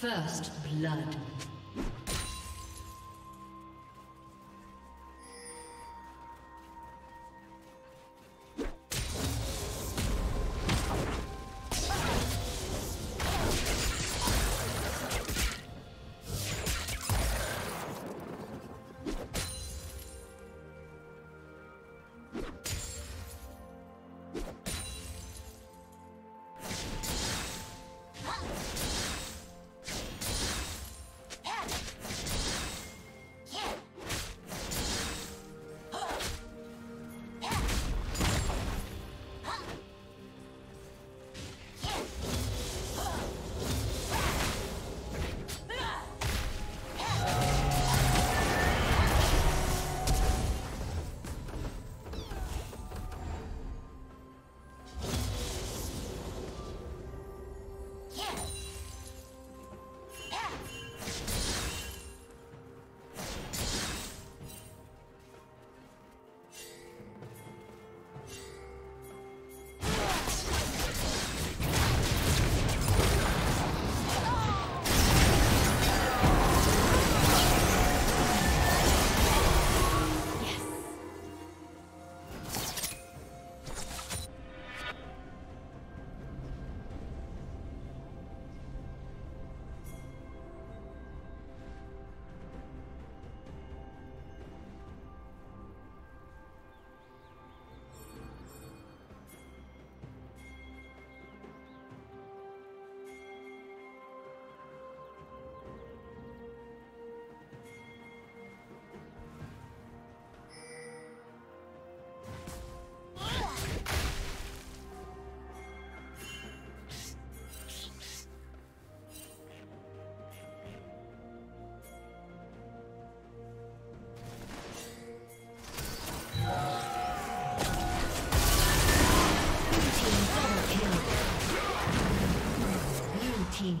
First blood.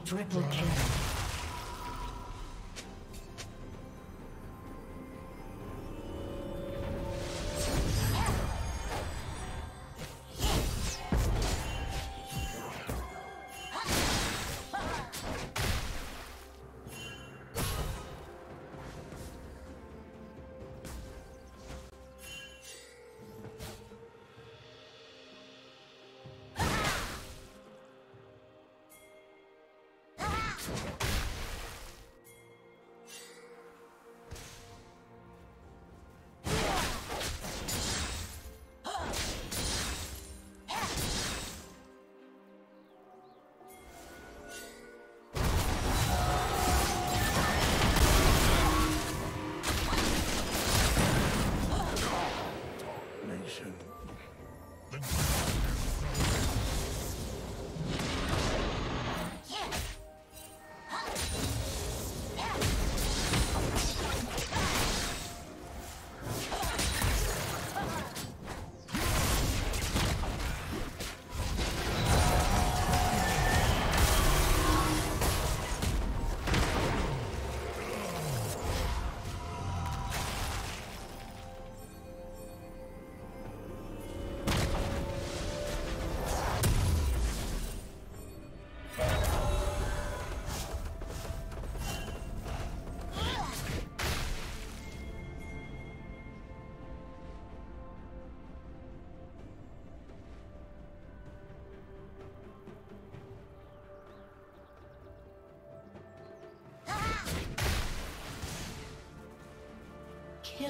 Triple kill.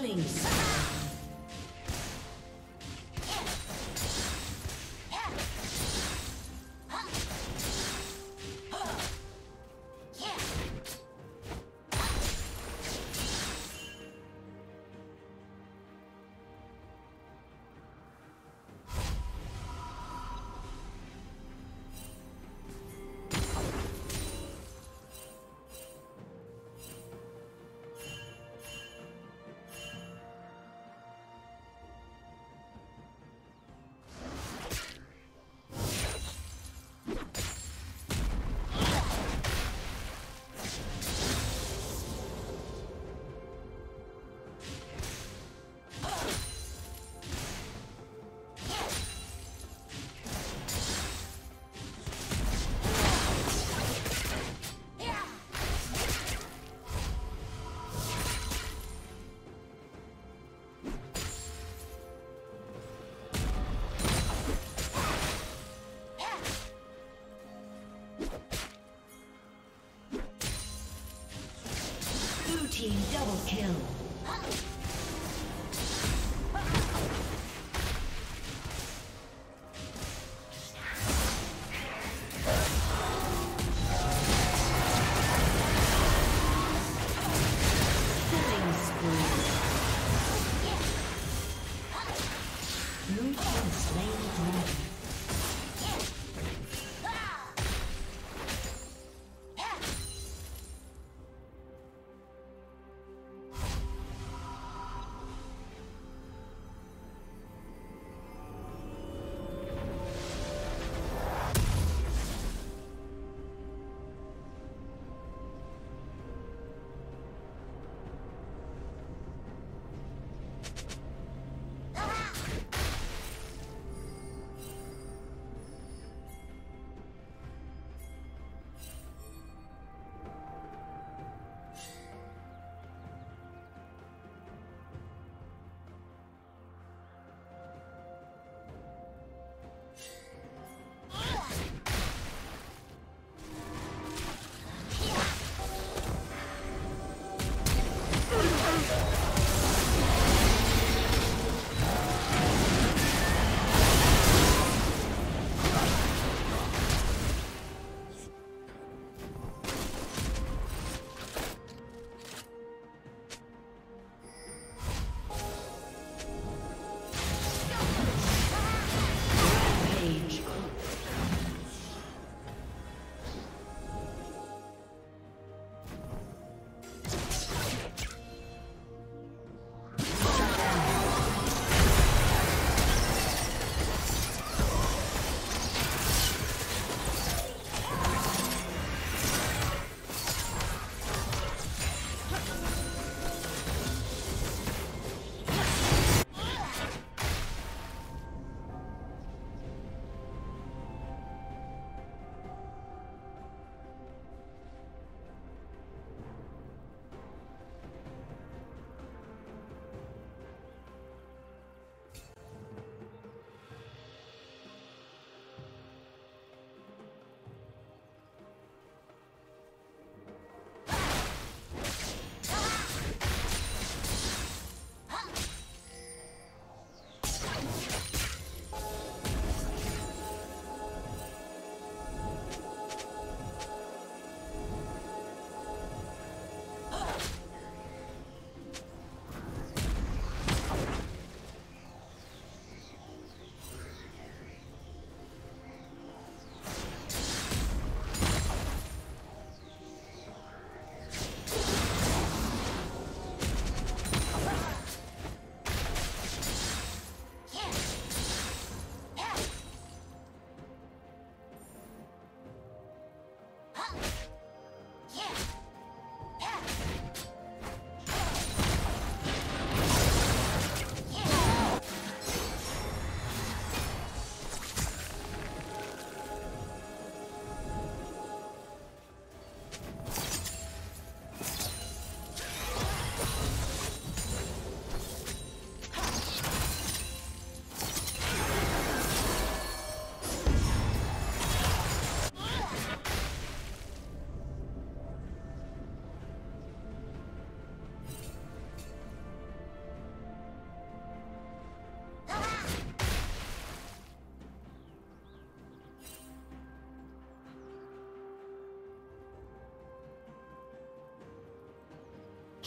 Killing kill.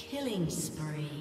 Killing spree.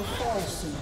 Plating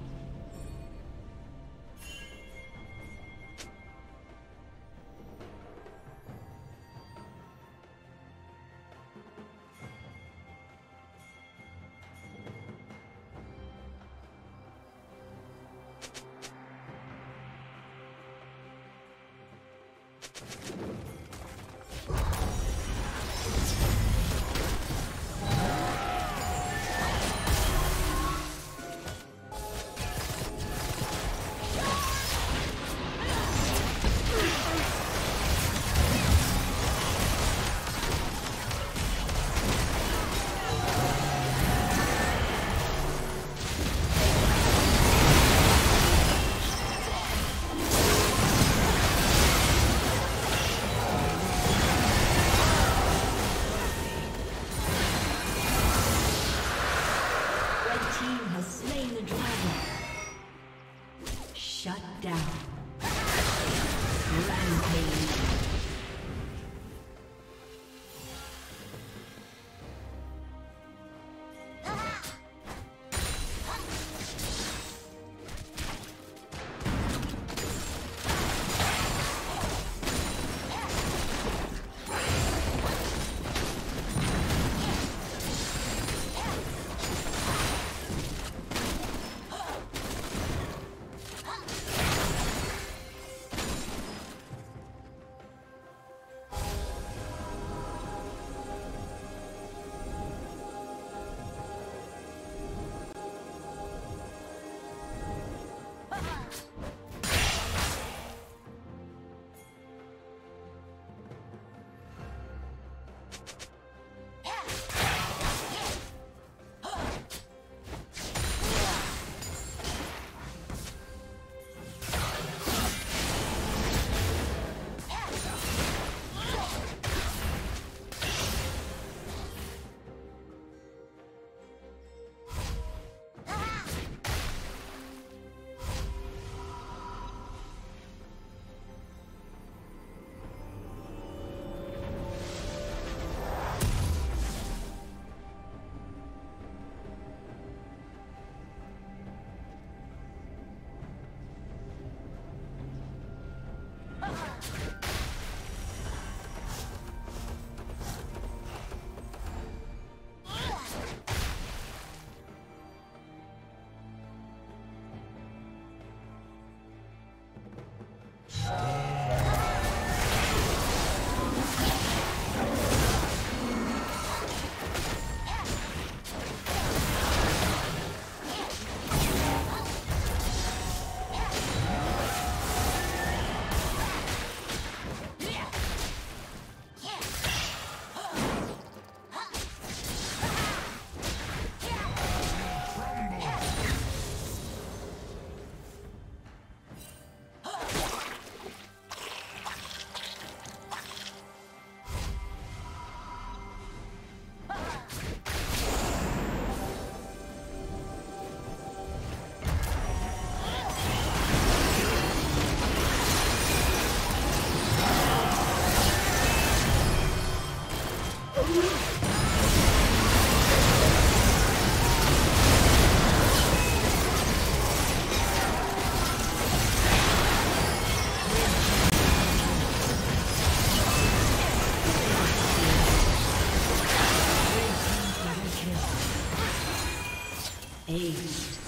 Destroyed.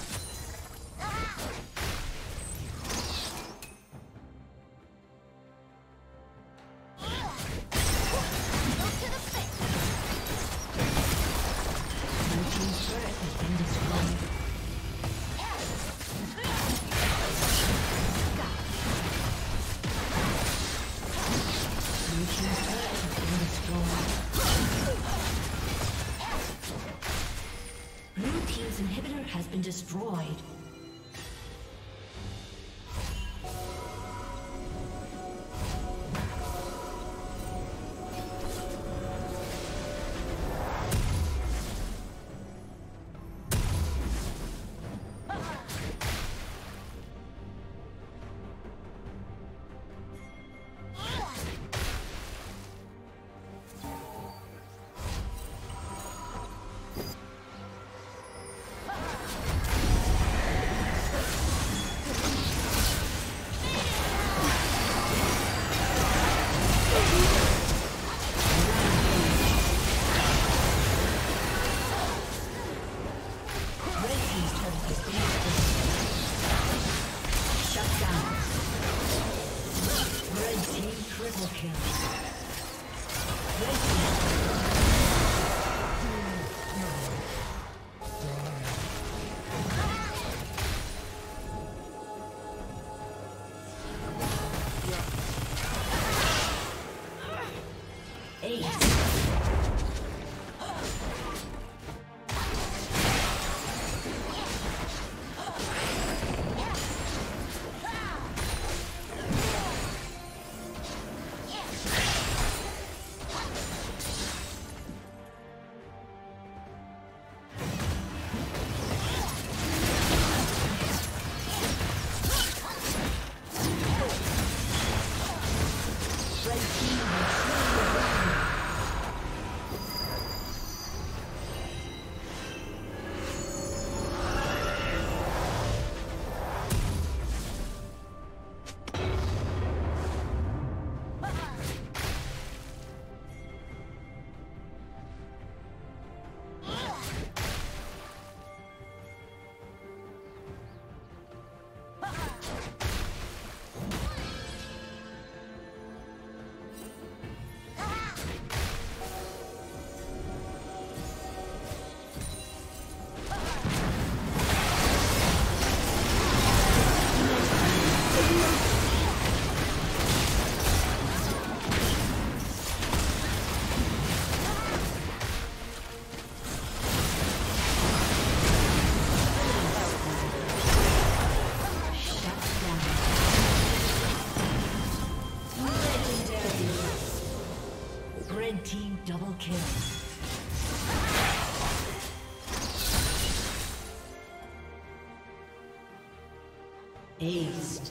Aced.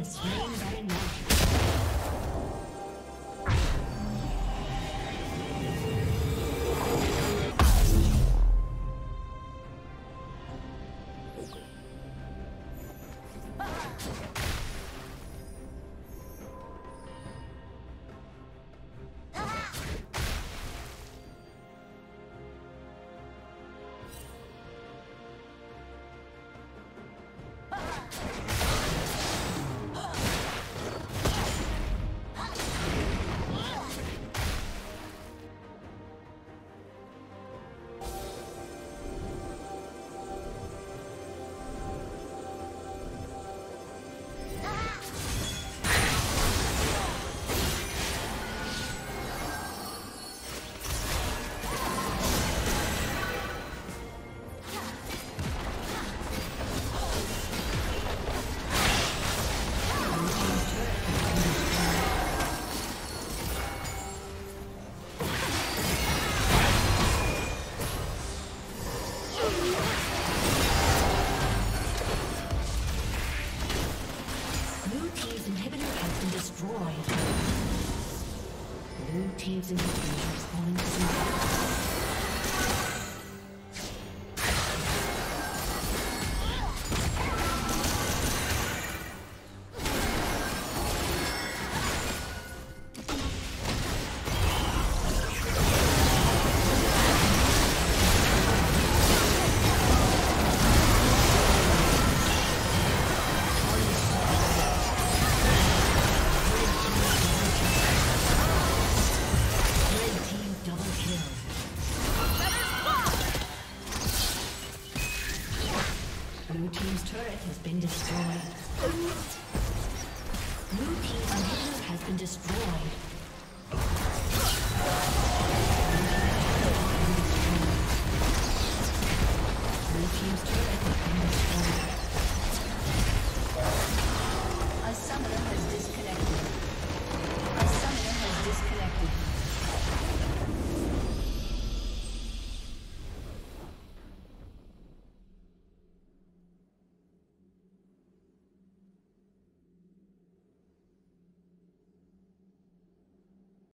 Has slain